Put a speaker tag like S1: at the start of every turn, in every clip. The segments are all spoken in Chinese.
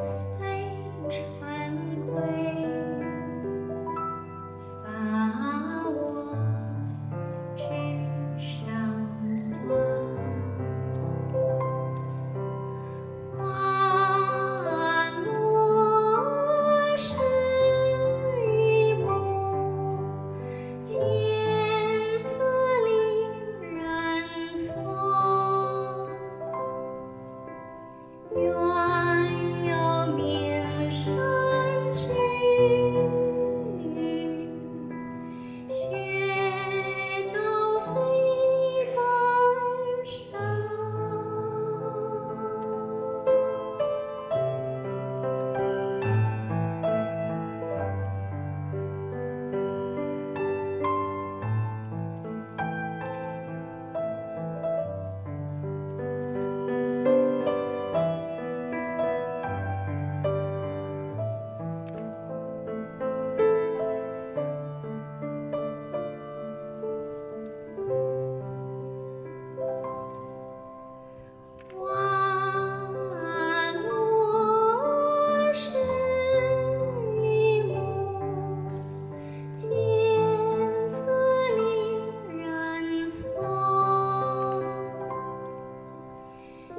S1: Yes.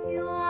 S1: 愿。